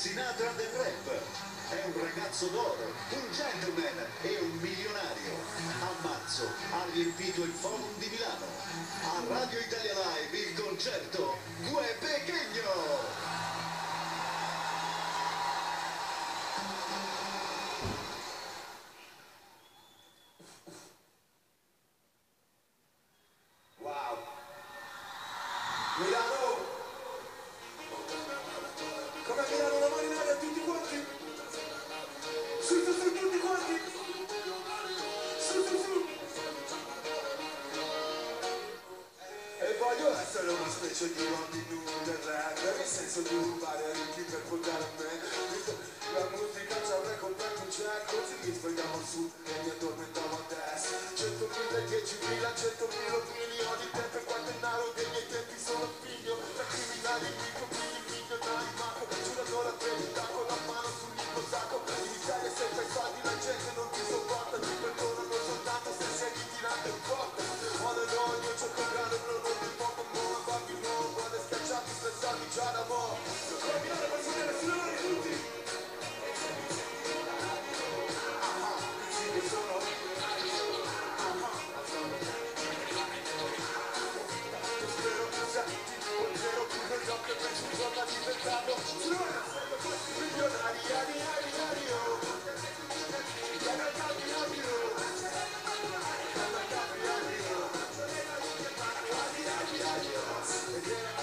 Sinatra del rap. È un ragazzo d'oro, un gentleman e un milionario. A marzo ha riempito il forum di Milano. A Radio Italia Live il concerto Gue Pequeño. de foi Yeah.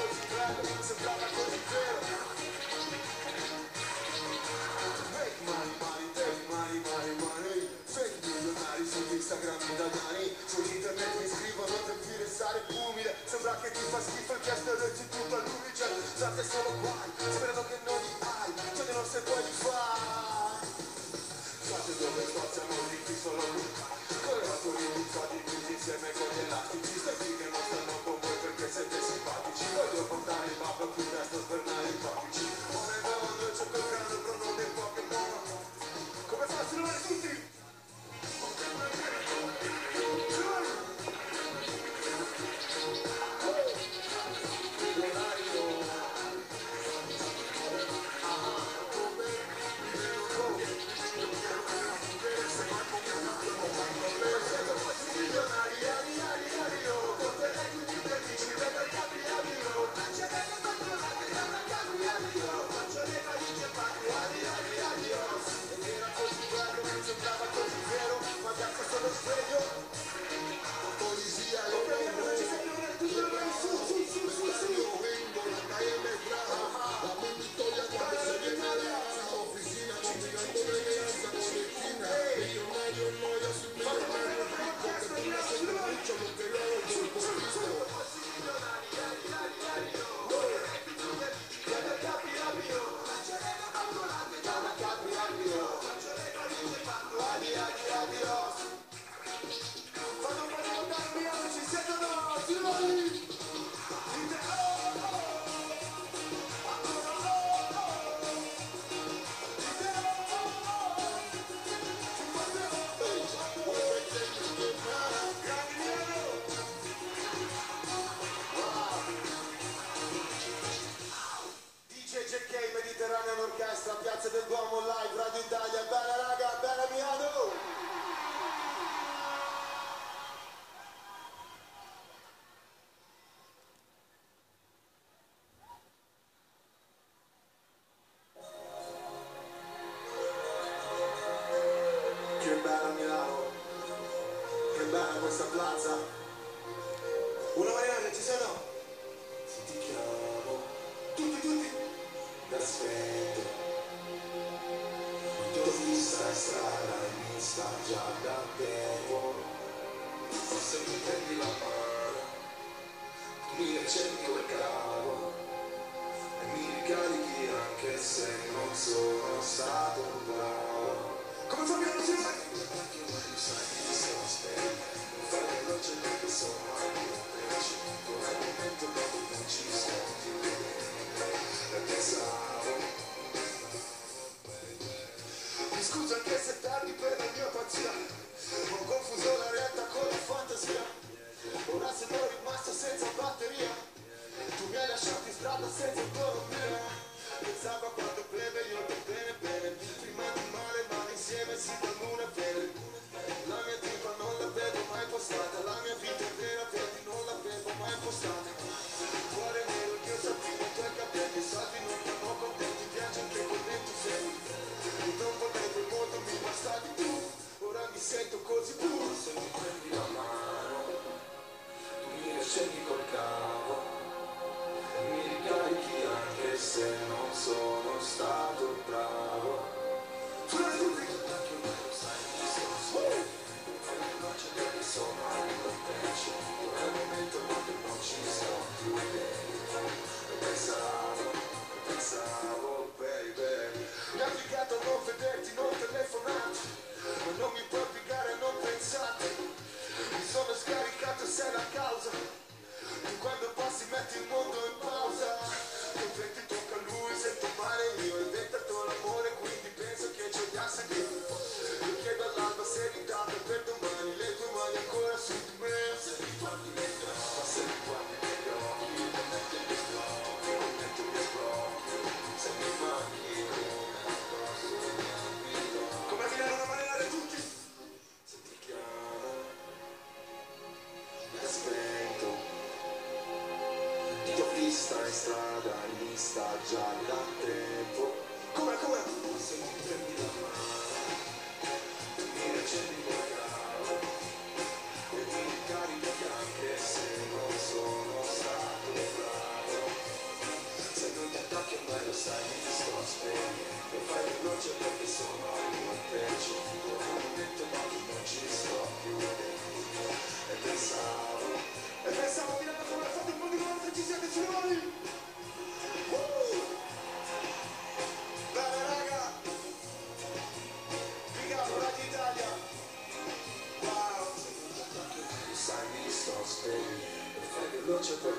Già da tempo. Se mi prendi la mano, mi accendi quel cavo. E mi ricarichi anche se non sono stato bravo. Come fa piano si fa? Perché mai sai che sono spento Non fai veloce perché sono anche precipito Al momento dopo non ci senti E pensavo scusa anche se tardi per la mia pazzia. Ho confuso la realtà con la fantasia. Ora sono rimasto senza batteria. Tu mi hai lasciato in strada senza autonomia Pensavo a quando plebe io ero bene bene. Prima di male male insieme si fa una bene. La mia tipa non l'avevo mai postata. La mia vita è vera vedi non la mai postata.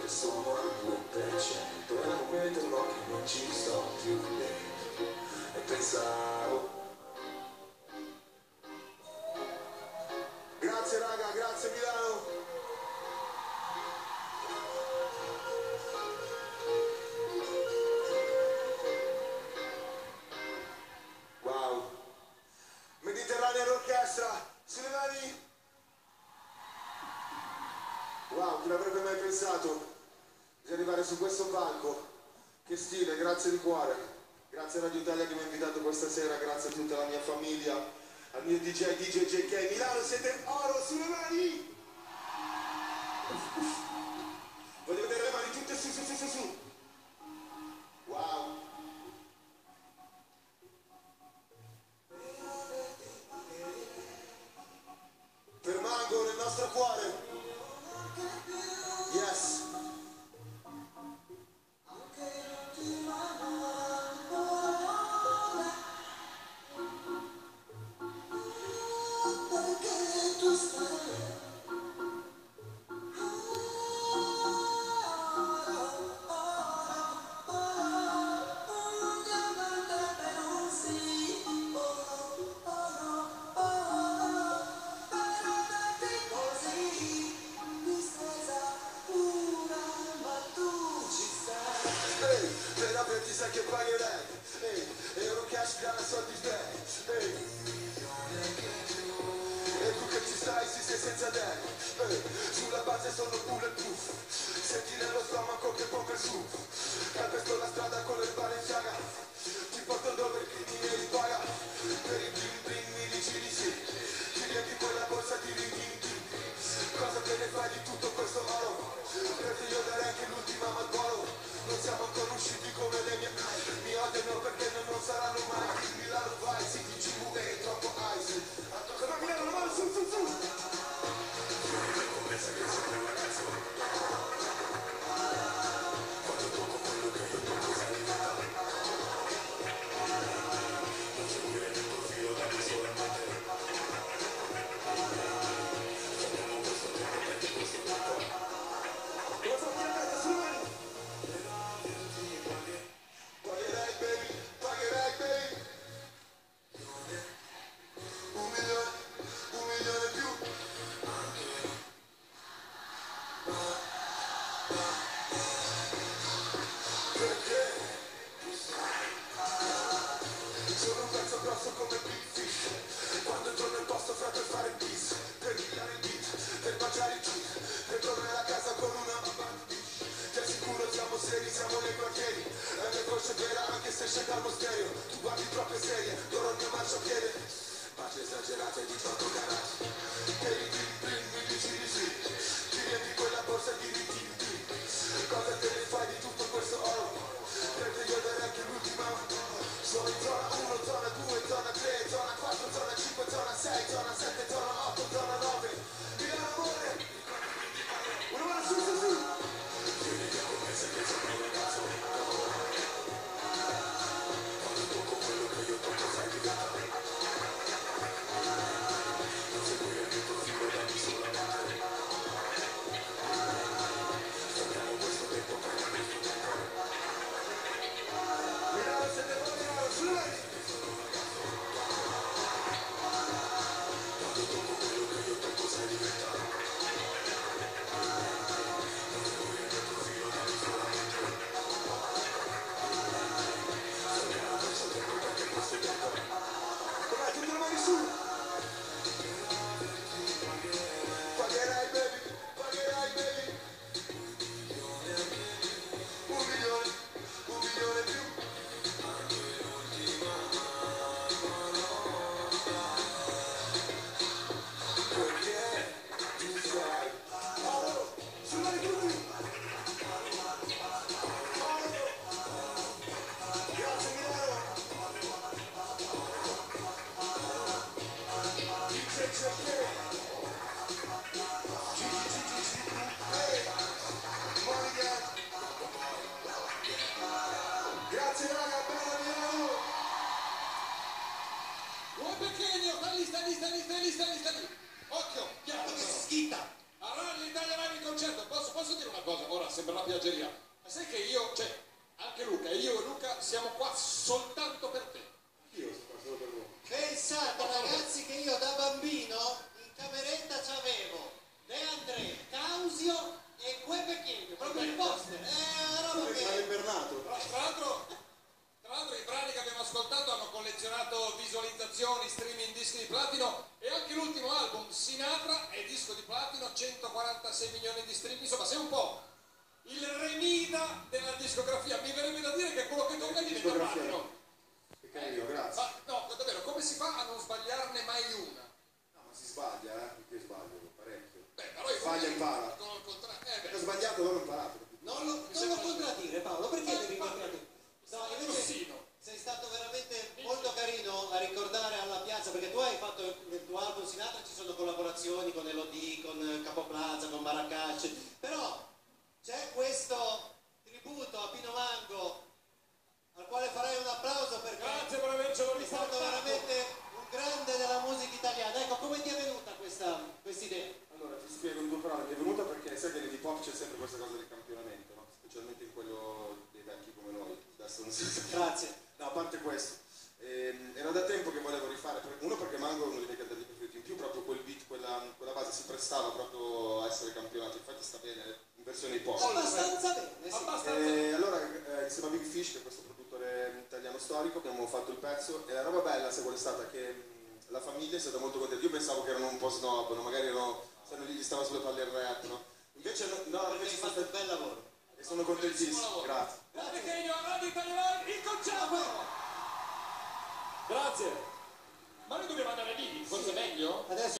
someone will bet you. But I'm with the rocket when you stop you, babe Stile, grazie di cuore, grazie a Radio Italia che mi ha invitato questa sera, grazie a tutta la mia famiglia, al mio DJ DJ JK Milano, siete oro sulle mani! E tu che ci sai, si sei senza degni, Sulla base sono bulletproof. Senti nello stomaco che pompa il sup Calpesto la strada con le balenciaga. Ti porto dove il crimine ripaga Per i bling di sì. Ti riempi quella borsa di ringhi Cosa te ne fai di tutto questo oro? Perché io darei anche l'ultima al Non siamo ancora usciti come le mie. Mi odiano perché non saranno mai c'è calmo stereo Tu guardi troppe serie, loro il mio marciapiede Pace esagerata e di fatto carati E i tim mi dici di sì Ti riempi quella borsa di ritim tim Cosa te ne fai di tutto questo oro? Per te io anche l'ultima Sono in zona 1, zona 2, zona 3 messa bene, in versione post. Abbastanza bene, sì. Abbastanza eh, bene. allora, eh, insieme a Big Fish, che è questo produttore italiano storico, abbiamo fatto il pezzo e la roba bella, se vuole, è stata che mh, la famiglia è stata molto contenta. Io pensavo che erano un po' snob, no? magari erano, stanno lì, gli stava sulle palle il rap, no? Invece no, no invece sono fatto un bel lavoro. E sono contentissimo, grazie. Grazie Kenio, Radio Italiano, il concerto! Grazie! Ma noi dobbiamo andare lì, forse sì. meglio? Adesso